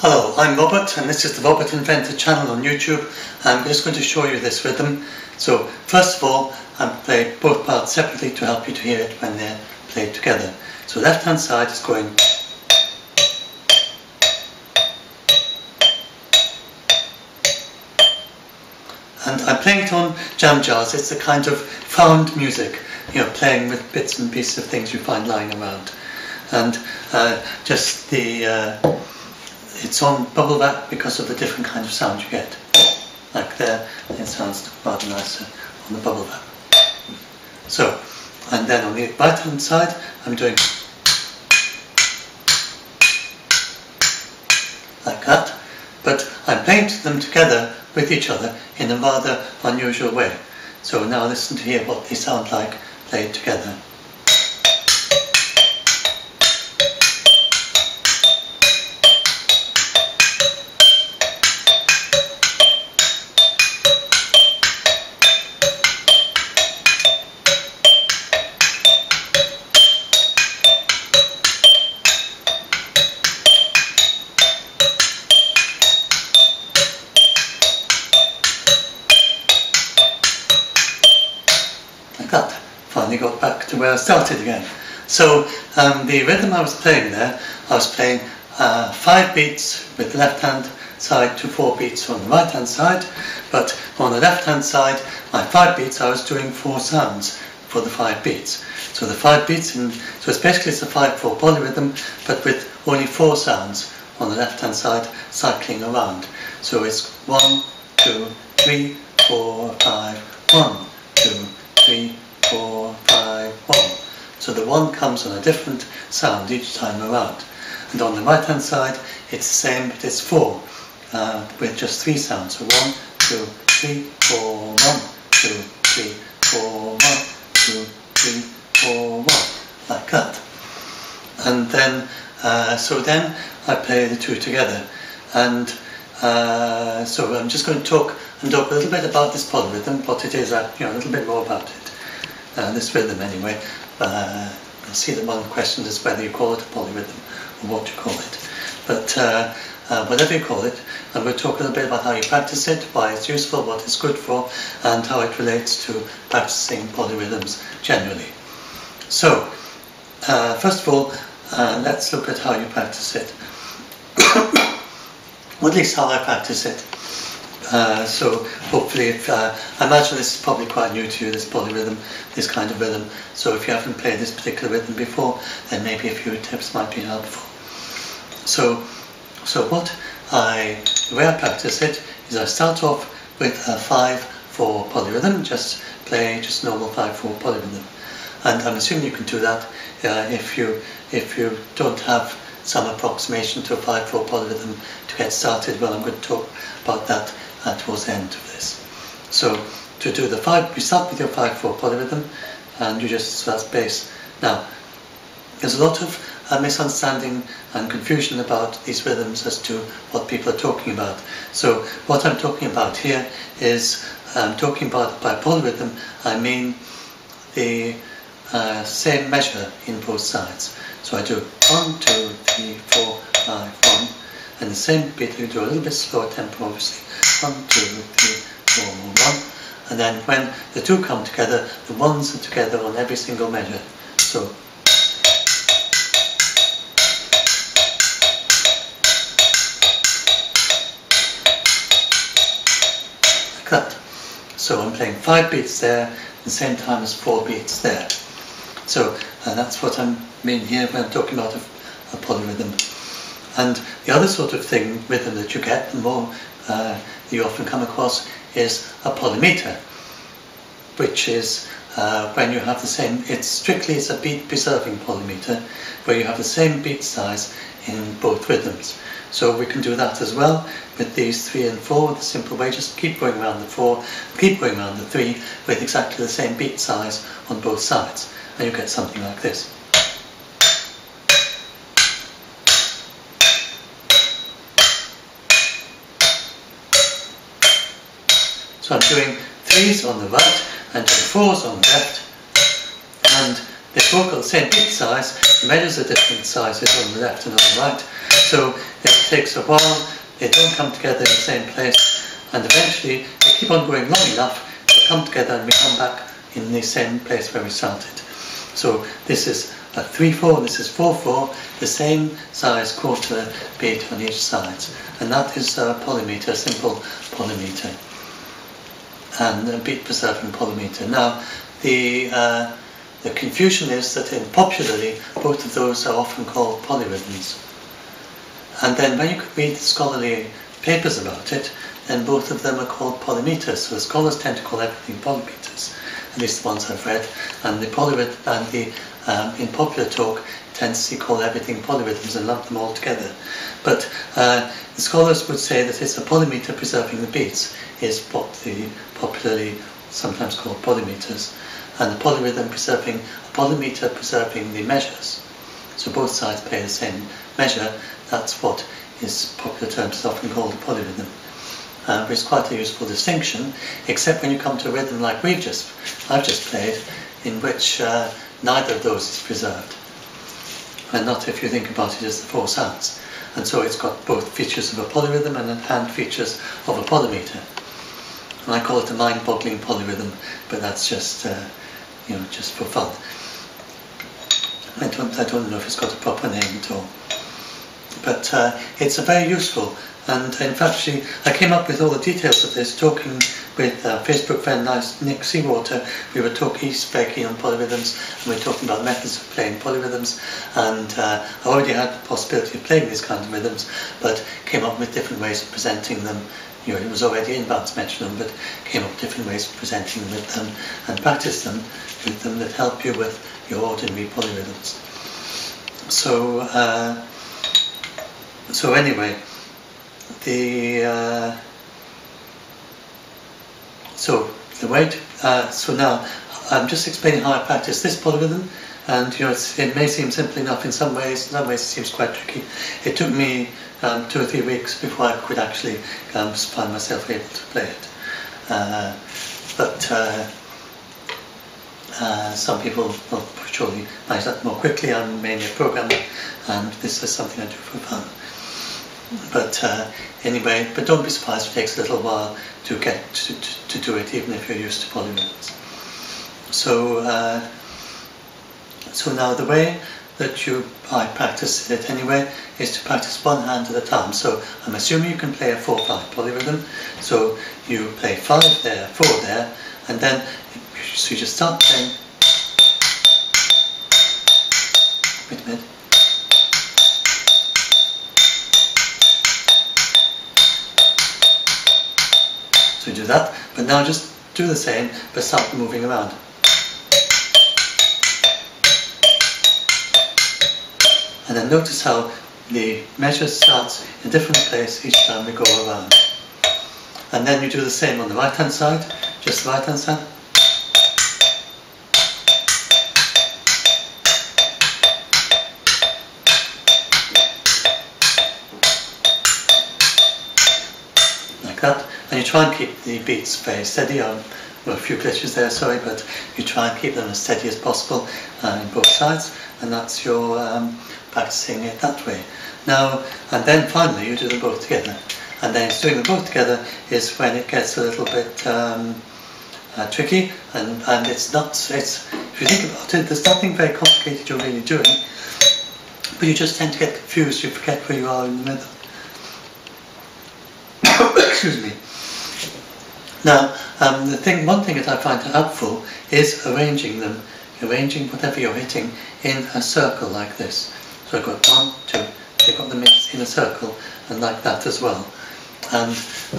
Hello, I'm Robert and this is the Robert Inventor channel on YouTube. I'm just going to show you this rhythm. So first of all, I'm playing both parts separately to help you to hear it when they're played together. So left hand side is going and I'm playing it on jam jars. It's a kind of found music, you know, playing with bits and pieces of things you find lying around. And uh, just the uh, it's on bubble wrap because of the different kind of sound you get. Like there, it sounds rather nicer on the bubble wrap. So, and then on the right hand side, I'm doing like that, but I'm playing them together with each other in a rather unusual way. So now listen to hear what they sound like played together. Where I started again. So um, the rhythm I was playing there, I was playing uh, five beats with the left hand side to four beats on the right hand side, but on the left hand side, my five beats, I was doing four sounds for the five beats. So the five beats, in, so it's basically it's a 5-4 polyrhythm, but with only four sounds on the left hand side cycling around. So it's one, two, three, four, five, one, two, three, four, five. So the one comes on a different sound each time around. And on the right hand side, it's the same, but it's four, uh, with just three sounds. So one, two, three, four, one, two, three, four, one, two, three, four, one, like that. And then, uh, so then I play the two together. And uh, so I'm just going to talk and talk a little bit about this polyrhythm, what it is, uh, you know, a little bit more about it. Uh, this rhythm anyway. Uh, you'll see that one question is whether you call it a polyrhythm or what you call it. But uh, uh, whatever you call it, going to talk a little bit about how you practice it, why it's useful, what it's good for, and how it relates to practicing polyrhythms generally. So, uh, first of all, let's look at how you practice it. or at least how I practice it. Uh, so hopefully, if, uh, I imagine this is probably quite new to you, this polyrhythm, this kind of rhythm. So if you haven't played this particular rhythm before, then maybe a few tips might be helpful. So, so what I, the way I practice it is I start off with a 5-4 polyrhythm, just play just normal 5-4 polyrhythm. And I'm assuming you can do that uh, if you if you don't have some approximation to a 5-4 polyrhythm to get started. Well, I'm going to talk about that uh, towards the end of this. So to do the 5, you start with your 5-4 polyrhythm and you just, that's bass. Now, there's a lot of uh, misunderstanding and confusion about these rhythms as to what people are talking about. So what I'm talking about here is I'm talking about by polyrhythm, I mean the uh, same measure in both sides. So I do one, two, three, four, five, one, and the same beat you do a little bit slower tempo obviously. One, two, three, four, one. And then when the two come together, the ones are together on every single measure. So like that. So I'm playing five beats there, the same time as four beats there. So uh, that's what I mean here when I'm talking about a, a, polyrhythm. And the other sort of thing, rhythm that you get, the more uh, you often come across, is a polymeter, which is uh, when you have the same, it's strictly it's a beat preserving polymeter, where you have the same beat size in both rhythms. So we can do that as well with these three and four, the simple way, just keep going around the four, keep going around the three with exactly the same beat size on both sides and you get something like this. So I'm doing threes on the right and fours on the left and the same beat size, measures are different sizes on the left and on the right, So it takes a while, they don't come together in the same place, and eventually they keep on going long enough, they come together and we come back in the same place where we started. So this is a 3-4, this is 4-4, the same size quarter beat on each side. And that is a polymeter, simple polymeter. And beat preserving polymeter. Now, the, uh, the confusion is that in popularly, both of those are often called polyrhythms. And then when you read scholarly papers about it, then both of them are called polymeters. So scholars tend to call everything polymeters, at least the ones I've read. And the polyrhythm and the um, in popular talk tends to call everything polyrhythms and lump them all together. But uh, the scholars would say that it's a polymeter preserving the beats is what the popularly sometimes called polymeters, and the polyrhythm preserving a polymeter preserving the measures. So both sides play the same measure. That's what is popular terms is often called a polyrhythm. Uh, it's quite a useful distinction, except when you come to a rhythm like we've just, I've just played, in which uh, neither of those is preserved. And not if you think about it as the four sounds. And so it's got both features of a polyrhythm and, and features of a polymeter. And I call it a mind-boggling polyrhythm, but that's just, uh, you know, just for fun. I don't, I don't know if it's got a proper name at all. But uh, it's a very useful and in fact, she, I came up with all the details of this talking with uh, Facebook friend Nick Seawater. We were talking, he's very keen on polyrhythms, and we are talking about methods of playing polyrhythms. And uh, I already had the possibility of playing these kinds of rhythms, but came up with different ways of presenting them. You know, it was already in Bounce metronome, but came up with different ways of presenting them with them and practice them with them that help you with your ordinary polyrhythms. So, uh, so anyway the uh, so the way uh, so now I'm just explaining how I practice this polyrhythm and you know it may seem simple enough in some ways in some ways it seems quite tricky. It took me um, two or three weeks before I could actually um, find myself able to play it. Uh, but uh, uh, some people will surely manage that more quickly. I'm mainly a programmer and this is something I do for fun but uh, anyway, but don't be surprised it takes a little while to get to, to, to do it, even if you're used to polyrhythms. So, uh, so now the way that you I practice it anyway is to practice one hand at a time. So I'm assuming you can play a 4-5 polyrhythm. So you play 5 there, 4 there, and then so you just start playing. Wait a minute. Do that, but now just do the same, but start moving around. And then notice how the measure starts in a different place each time we go around. And then you do the same on the right hand side, just the right hand side. And you try and keep the beats very steady. Um, well, a few glitches there, sorry, but you try and keep them as steady as possible uh, in both sides, and that's your um, practicing it that way. Now, and then finally you do them both together, and then doing them both together is when it gets a little bit um, uh, tricky, and, and it's not, it's, if you think about it, there's nothing very complicated you're really doing, but you just tend to get confused, you forget where you are in the middle. Excuse me. Now, um, the thing, one thing that I find helpful is arranging them, arranging whatever you're hitting in a circle like this. So I've got one, two, I've got them in a circle, and like that as well. And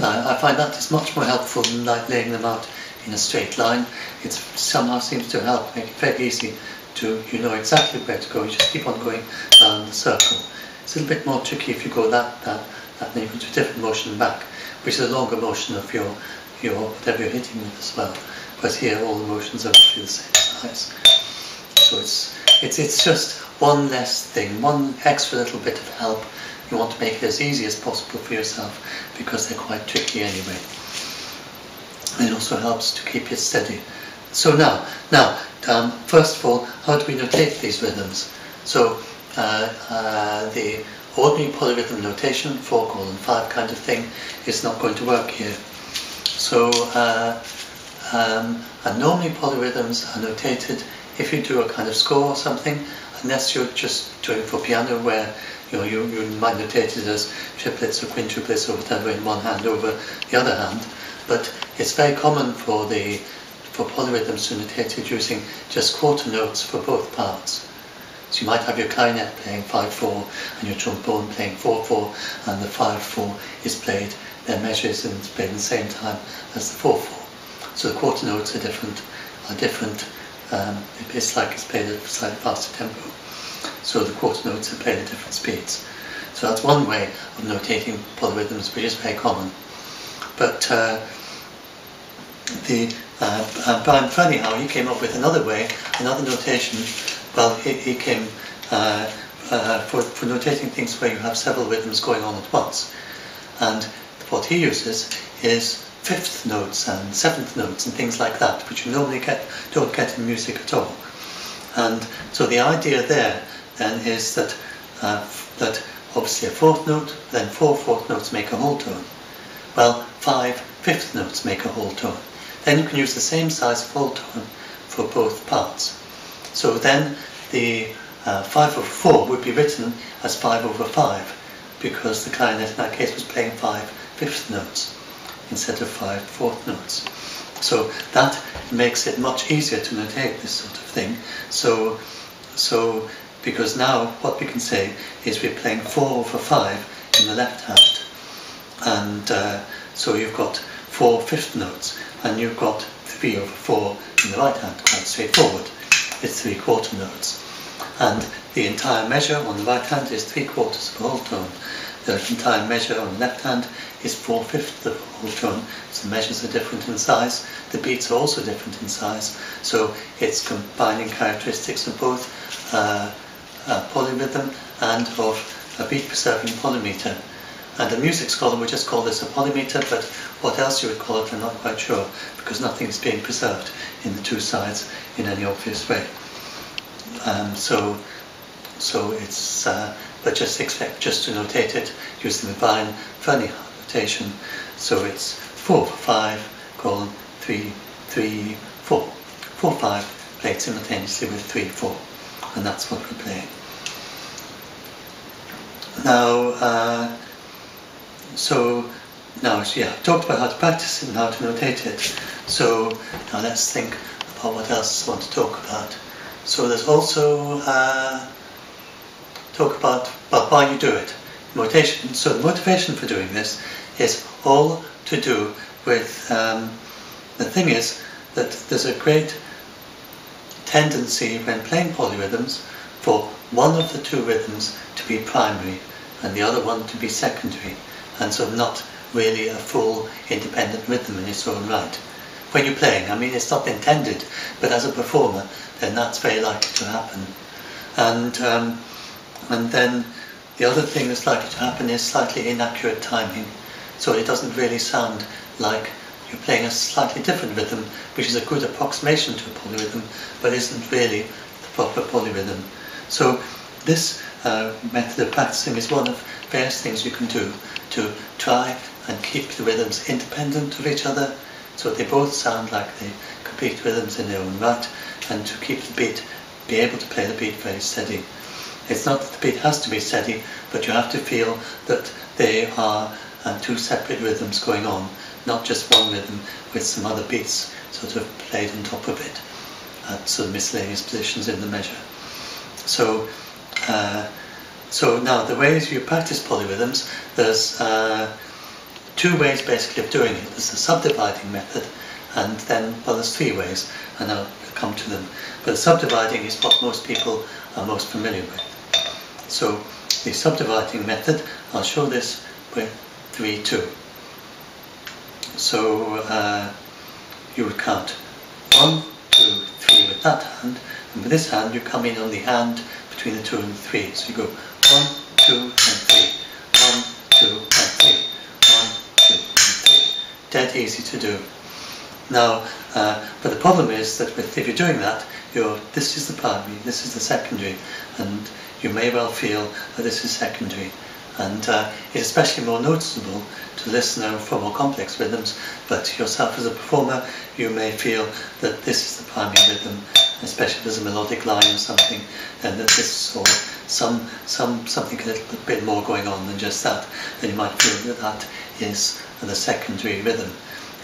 uh, I find that is much more helpful than like laying them out in a straight line. It somehow seems to help make it very easy to, you know exactly where to go, you just keep on going around the circle. It's a little bit more tricky if you go that, that, that, then you go to a different motion back, which is a longer motion of your your whatever you're hitting with as well. But here all the motions are roughly the same size. So it's it's it's just one less thing, one extra little bit of help. You want to make it as easy as possible for yourself because they're quite tricky anyway. It also helps to keep it steady. So now, now, um, first of all, how do we notate these rhythms? So uh, uh, the ordinary polyrhythm notation, 4 colon 5 kind of thing, is not going to work here. So, uh, um, and normally polyrhythms are notated if you do a kind of score or something, unless you're just doing for piano where you know you, you might notate it as triplets or quintuplets or whatever in one hand over the other hand. But it's very common for the for polyrhythms to notate it using just quarter notes for both parts. So you might have your clarinet playing 5-4 and your trombone playing 4-4 and the 5-4 is played, their measures and played at the same time as the 4-4. So the quarter notes are different, are different. Um, it's like it's played at a slightly faster tempo. So the quarter notes are played at different speeds. So that's one way of notating polyrhythms, which is very common. But uh, the uh, uh, Brian he came up with another way, another notation well, he, he came uh, uh, for, for notating things where you have several rhythms going on at once. And what he uses is fifth notes and seventh notes and things like that, which you normally get, don't get in music at all. And so the idea there then is that uh, that obviously a fourth note, then four fourth notes make a whole tone. Well, five fifth notes make a whole tone. Then you can use the same size of whole tone for both parts. So then the uh, 5 over 4 would be written as 5 over 5 because the clarinet in that case was playing 5 fifth notes instead of five fourth notes. So that makes it much easier to notate this sort of thing. So, so because now what we can say is we're playing 4 over 5 in the left hand. And uh, so you've got four fifth notes and you've got 3 over 4 in the right hand, quite straightforward It's three quarter notes. And the entire measure on the right hand is three quarters of a whole tone. The entire measure on the left hand is four fifths of a whole tone. So the measures are different in size. The beats are also different in size. So it's combining characteristics of both uh, polyrhythm and of a beat preserving polymeter. And a music scholar would just call this a polymeter, but what else you would call it, I'm not quite sure, because nothing is being preserved in the two sides in any obvious way. Um, so, so it's, uh, but just expect just to notate it using the Brian Ferneyhough notation. So it's four, five, colon, three, three, four. Four, five, played simultaneously with three, four. And that's what we're playing. Now, uh, so now, yeah, I talked about how to practice it and how to notate it. So now let's think about what else I want to talk about. So there's also uh, talk about well, why you do it. Motivation. So the motivation for doing this is all to do with um, the thing is that there's a great tendency when playing polyrhythms for one of the two rhythms to be primary and the other one to be secondary and so not really a full independent rhythm in its own right. When you're playing, I mean, it's not intended, but as a performer, then that's very likely to happen. And um, and then the other thing that's likely to happen is slightly inaccurate timing, so it doesn't really sound like you're playing a slightly different rhythm, which is a good approximation to a polyrhythm, but isn't really the proper polyrhythm. So this uh, method of practicing is one of various things you can do to try and keep the rhythms independent of each other so they both sound like they complete rhythms in their own right and to keep the beat, be able to play the beat very steady. It's not that the beat has to be steady, but you have to feel that they are uh, two separate rhythms going on, not just one rhythm with some other beats sort of played on top of it at sort of miscellaneous positions in the measure. So uh, so now the ways you practice polyrhythms, there's uh, two ways basically of doing it. There's the subdividing method and then, well there's three ways and I'll come to them. But the subdividing is what most people are most familiar with. So the subdividing method, I'll show this with 3, 2. So uh, you would count 1, 2, 3 with that hand and with this hand you come in on the hand between the 2 and the 3. So you go one, two, and three. One, two, and three. One, two, and three. Dead easy to do. Now, uh, but the problem is that with, if you're doing that, you're, this is the primary, this is the secondary, and you may well feel that this is secondary, And uh, it's especially more noticeable to listener for more complex rhythms, but yourself as a performer, you may feel that this is the primary rhythm, especially if there's a melodic line or something, then that this or some some something a little bit more going on than just that, then you might feel that that is the secondary rhythm.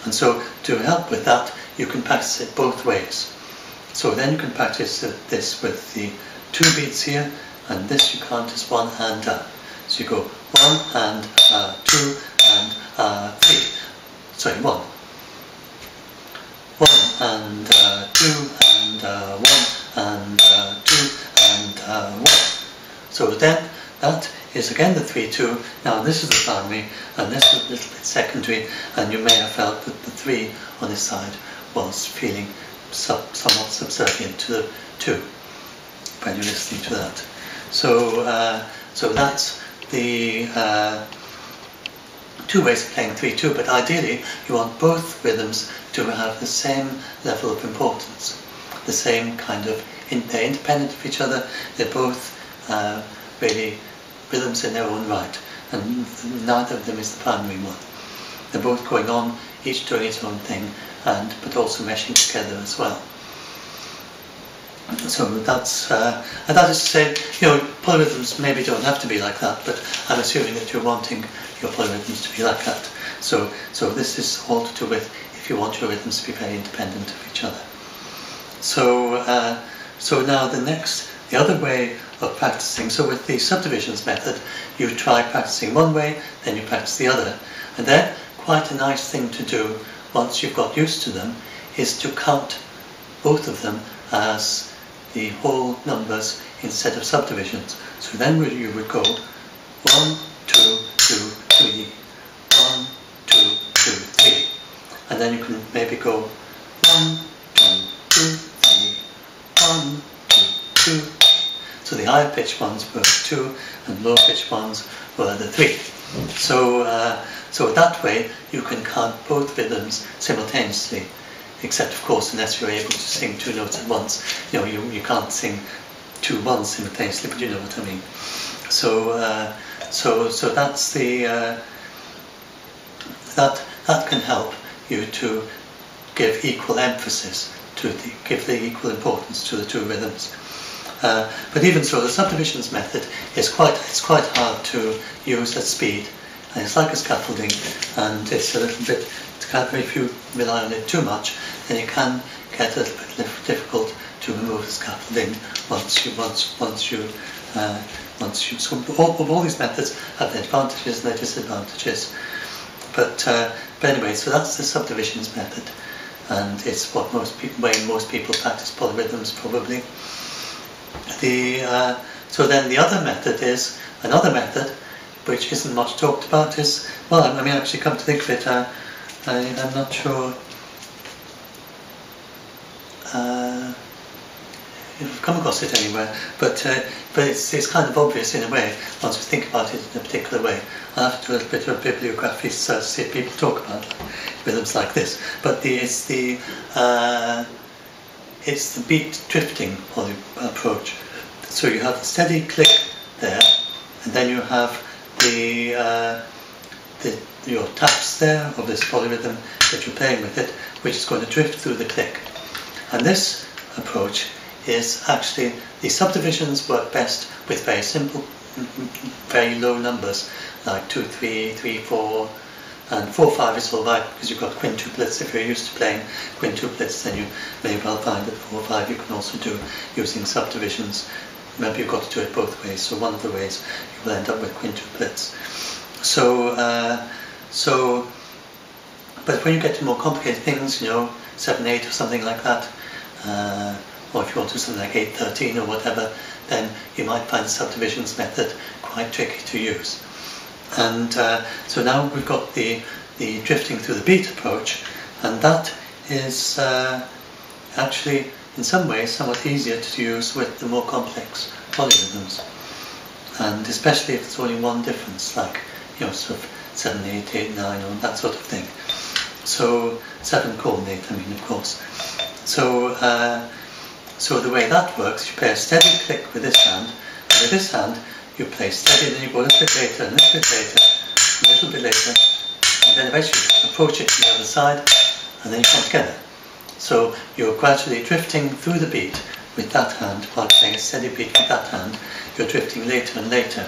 And so to help with that, you can practice it both ways. So then you can practice this with the two beats here, and this you count as one hand up. So you go one and uh, two and uh, three. Sorry, one. One and uh, two and one and two and one. So then that is again the 3-2. Now this is the primary and this is a little bit secondary and you may have felt that the 3 on this side was feeling sub somewhat subservient to the 2 when you're listening to that. So, uh, so that's the uh, two ways of playing 3-2, but ideally you want both rhythms to have the same level of importance, the same kind of, in, they're independent of each other, they're both uh, really rhythms in their own right, and neither of them is the primary one. They're both going on, each doing its own thing, and but also meshing together as well. So that's, uh, and that is to say, you know, polyrhythms maybe don't have to be like that, but I'm assuming that you're wanting your polyrhythms to be like that. So, so this is all to do with if you want your rhythms to be very independent of each other. So, uh, so now the next, the other way of practicing, so with the subdivisions method, you try practicing one way, then you practice the other. And then, quite a nice thing to do once you've got used to them, is to count both of them as the whole numbers instead of subdivisions. So then you would go 1, 2, 2, 3, 1, 2, 2, 3. And then you can maybe go 1, 2, 2, 3, 1, 2, 2. So the higher pitched ones were 2 and lower pitched ones were the 3. So, uh, so that way you can count both rhythms simultaneously except of course unless you're able to sing two notes at once. You know, you, you can't sing two ones simultaneously, but you know what I mean. So, uh, so, so that's the, uh, that, that can help you to give equal emphasis to the, give the equal importance to the two rhythms. Uh, but even so, the subdivisions method is quite, it's quite hard to use at speed. And it's like a scaffolding, and it's a little bit if you rely on it too much, then it can get a little bit difficult to remove the scaffolding once you once once you uh, once you so all, all these methods have their advantages and their disadvantages. But uh, but anyway, so that's the subdivisions method, and it's what most people way most people practice polyrhythms probably. The uh, so then the other method is another method which isn't much talked about is well I mean actually come to think of it uh, I, am not sure uh, I've come across it anywhere, but uh, but it's, it's kind of obvious in a way once you think about it in a particular way. I'll have to do a bit of bibliography to see if people talk about rhythms like this. But the, it's the uh, it's the beat drifting approach. So you have a steady click there, and then you have the uh, the your taps there of this polyrhythm that you're playing with it, which is going to drift through the click. And this approach is actually, the subdivisions work best with very simple, very low numbers, like 2, 3, 3, 4, and 4, 5 is all right because you've got quintuplets. If you're used to playing quintuplets, then you may well find that 4, 5 you can also do using subdivisions. Maybe you've got to do it both ways, so one of the ways you will end up with quintuplets. So, uh, so, but when you get to more complicated things, you know, 7, 8 or something like that, uh, or if you want to do something like 8, 13 or whatever, then you might find the subdivisions method quite tricky to use. And uh, so now we've got the, the drifting through the beat approach, and that is uh, actually in some ways somewhat easier to use with the more complex polyrhythms. And especially if it's only one difference, like you know, sort of 7, 8, 8, 9, or that sort of thing. So 7 coordinate, I mean, of course. So, uh, so the way that works, you play a steady click with this hand, and with this hand, you play steady, then you go a little bit later, a little bit later, a little bit later, and then eventually approach it to the other side, and then you come together. So you're gradually drifting through the beat with that hand while playing a steady beat with that hand. You're drifting later and later.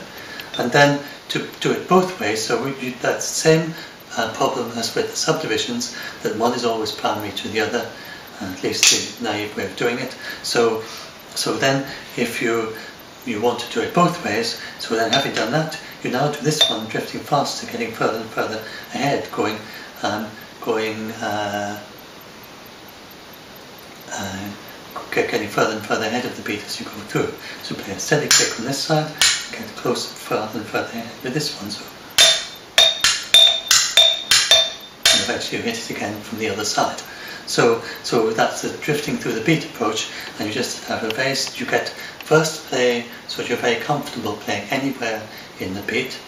And then to do it both ways, so you, that's the same uh, problem as with the subdivisions, that one is always primary to the other, at least the naive way of doing it. So, so then if you you want to do it both ways, so then having done that, you now do this one drifting faster, getting further and further ahead, going um, going uh, uh, getting further and further ahead of the beat as you go through. So play a steady click on this side, get closer, further and further with this one. So and eventually you hit it again from the other side. So, so that's the drifting through the beat approach, and you just have a base. You get first play so you're very comfortable playing anywhere in the beat.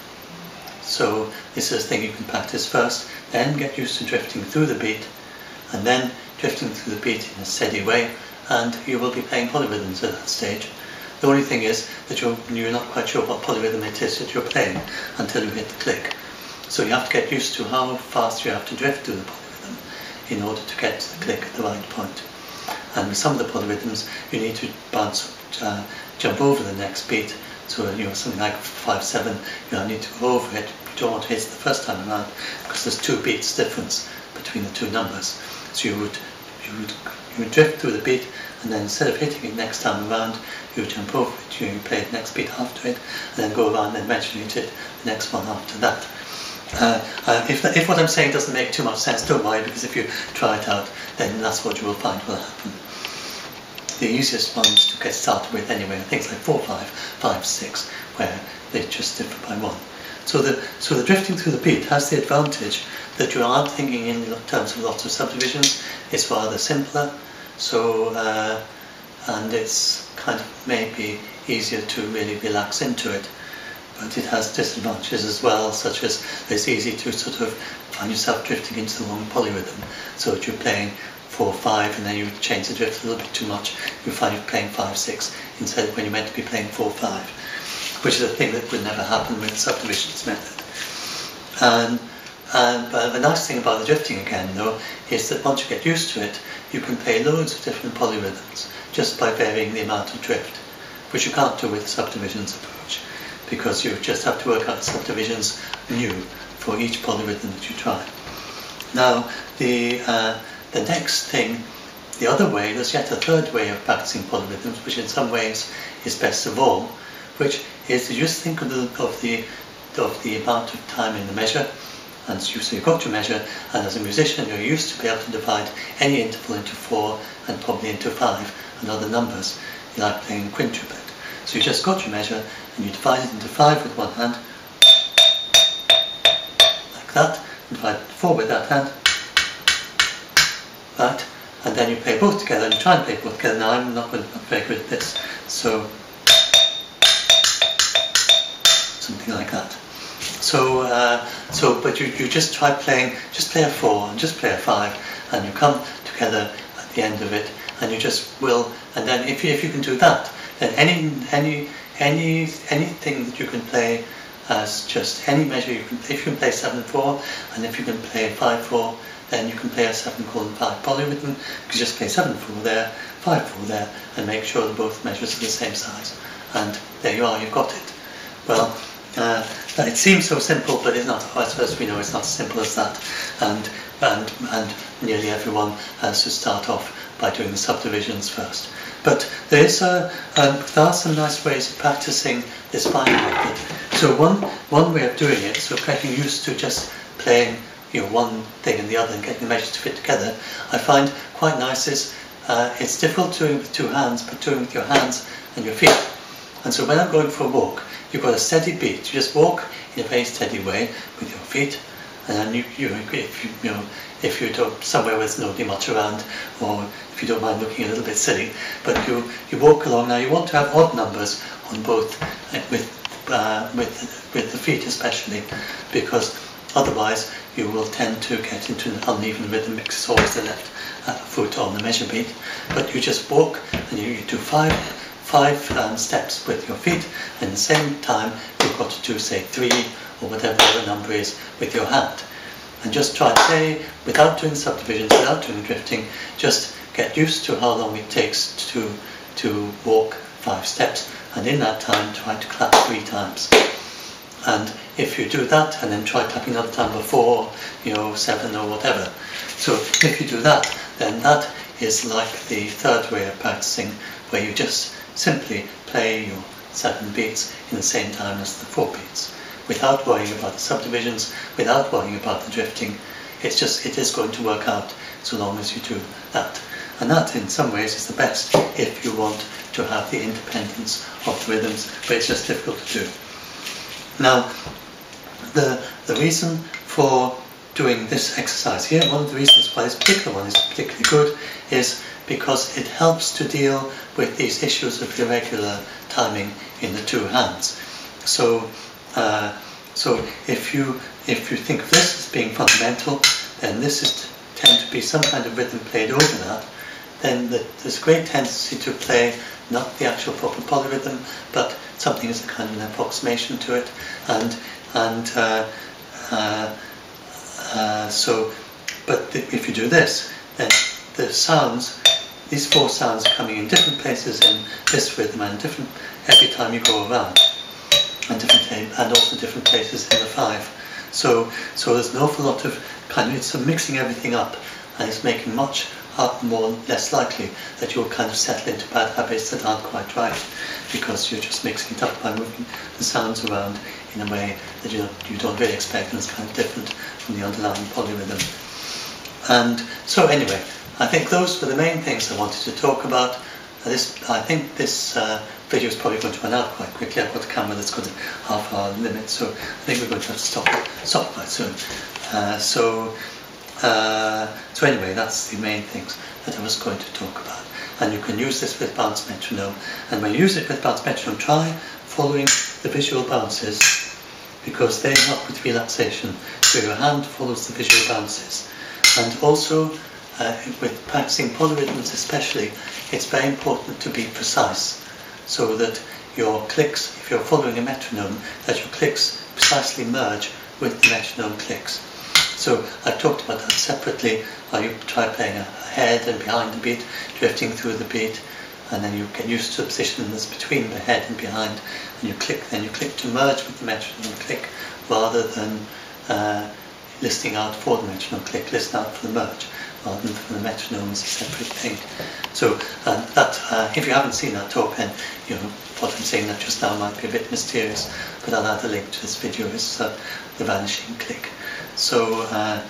So this is a thing you can practice first, then get used to drifting through the beat, and then drifting through the beat in a steady way, and you will be playing polyrhythms at that stage. The only thing is that you're, you're not quite sure what polyrhythm it is that you're playing until you hit the click. So you have to get used to how fast you have to drift through the polyrhythm in order to get to the click at the right point. And with some of the polyrhythms, you need to bounce, uh, jump over the next beat. So you know something like five seven, you know, need to go over it. You don't want to hit it the first time around because there's two beats difference between the two numbers. So you would you would you would drift through the beat and then instead of hitting it next time around, you would jump it, you play the next beat after it, and then go around and eventually it, the next one after that. Uh, uh, if, if what I'm saying doesn't make too much sense, don't worry, because if you try it out, then that's what you will find will happen. The easiest ones to get started with anyway are things like 4, 5, 5, 6, where they just differ by 1. So the, so the drifting through the beat has the advantage that you aren't thinking in terms of lots of subdivisions, it's rather simpler, so, uh, and it's kind of may be easier to really relax into it. But it has disadvantages as well, such as it's easy to sort of find yourself drifting into the wrong polyrhythm. So if you're playing four, five, and then you change the drift a little bit too much, you find you're playing five, six, instead of when you're meant to be playing four, five, which is a thing that would never happen with subdivisions method. And and but the nice thing about the drifting again, though, is that once you get used to it, you can play loads of different polyrhythms just by varying the amount of drift, which you can't do with the subdivisions approach because you just have to work out subdivisions new for each polyrhythm that you try. Now, the, uh, the next thing, the other way, there's yet a third way of practicing polyrhythms, which in some ways is best of all, which is to just think of the, of the, of the amount of time in the measure, and so you've got your measure, and as a musician you're used to be able to divide any interval into four and probably into five and other numbers. Like playing quintuplet. So you just got your measure and you divide it into five with one hand, like that, divide four with that hand, right, and then you play both together and try and play both together. Now I'm not, very good at this, so something like that. So, uh, so, but you, you just try playing, just play a four and just play a five, and you come together at the end of it, and you just will, and then if you, if you can do that, then any any any anything that you can play as just any measure you can if you can play 7-4 and if you can play 5-4 then you can play a 7 chord 5 polyrhythm you can just play 7-4 there 5-4 there and make sure that both measures are the same size. And there you are you've got it. Well uh, it seems so simple but it's not as first we know it's not as simple as that and and and nearly everyone has to start off by doing the subdivisions first but there, is a, um, there are some nice ways of practicing this fine method. So one, one way of doing it, so getting used to just playing you know, one thing and the other and getting the measures to fit together, I find quite nice is uh, it's difficult doing with two hands, but doing with your hands and your feet. And so when I'm going for a walk, you've got a steady beat. You just walk in a very steady way with your feet, and then you, you if you, you know, if you're somewhere where there's nobody much around, or if you don't mind looking a little bit silly, but you, you walk along. Now you want to have odd numbers on both, with, uh, with, with the feet especially, because otherwise you will tend to get into an uneven rhythm because it's always the left uh, foot on the measure beat. But you just walk and you, you do five, five um, steps with your feet and the same time you've got to do say three or whatever the number is with your hand and just try to say without doing subdivisions, without doing drifting, just get used to how long it takes to, to walk five steps and in that time try to clap three times. And if you do that and then try clapping another time before, you know, seven or whatever. So if you do that, then that is like the third way of practicing where you just simply play your seven beats in the same time as the four beats without worrying about the subdivisions, without worrying about the drifting. It's just, it is going to work out so long as you do that. And that in some ways is the best if you want to have the independence of the rhythms, but it's just difficult to do. Now, the, the reason for doing this exercise here, one of the reasons why this particular one is particularly good is because it helps to deal with these issues of irregular timing in the two hands. So, uh, so if you if you think of this as being fundamental, then this is tend to be some kind of rhythm played over that. Then the, there's a great tendency to play not the actual proper polyrhythm, but something as a kind of an approximation to it, and and uh, uh, uh, so, but the, if you do this, then the sounds, these four sounds are coming in different places in this rhythm and different every time you go around, and different and also different places in the five. So, so there's an awful lot of kind of it's mixing everything up, and it's making much more less likely that you'll kind of settle into bad habits that aren't quite right because you're just mixing it up by moving the sounds around in a way that you you don't really expect and it's kind of different from the underlying polyrhythm. And so anyway, I think those were the main things I wanted to talk about. This, I think this uh, video is probably going to run out quite quickly. I've got a camera that's got a half hour limit, so I think we're going to have to stop, stop quite soon. Uh, so uh, so anyway, that's the main things that I was going to talk about. And you can use this with bounce metronome. And when you use it with bounce metronome, try following the visual bounces because they help with relaxation. So your hand follows the visual bounces. And also, uh, with practicing polyrhythms especially, it's very important to be precise so that your clicks, if you're following a metronome, that your clicks precisely merge with the metronome clicks. So I've talked about that separately. How you try playing ahead and behind the beat, drifting through the beat, and then you get used to the position that's between the head and behind, and you click. Then you click to merge with the metronome click, rather than uh, listening out for the metronome click. Listen out for the merge, rather than for the metronome as a separate thing. So uh, that, uh, if you haven't seen that talk, then you know what I'm saying that just now might be a bit mysterious, but I'll add a link to this video. It's uh, the vanishing click. So, uh,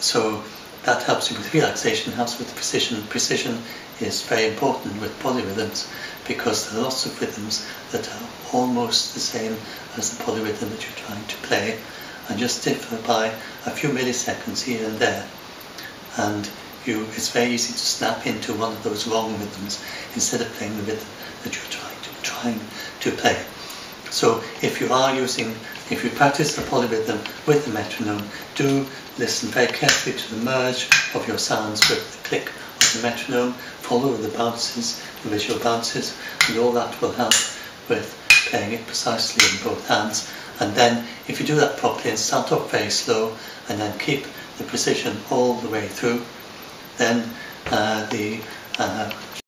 so that helps you with relaxation, helps with precision. Precision is very important with polyrhythms because there are lots of rhythms that are almost the same as the polyrhythm that you're trying to play and just differ by a few milliseconds here and there. And you, it's very easy to snap into one of those wrong rhythms instead of playing the rhythm that you're trying to, trying to play. So if you are using, if you practice the polyrhythm with the metronome, do listen very carefully to the merge of your sounds with the click of the metronome, follow the bounces, the visual bounces, and all that will help with playing it precisely in both hands. And then if you do that properly and start off very slow and then keep the precision all the way through, then uh, the uh,